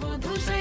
буду жить.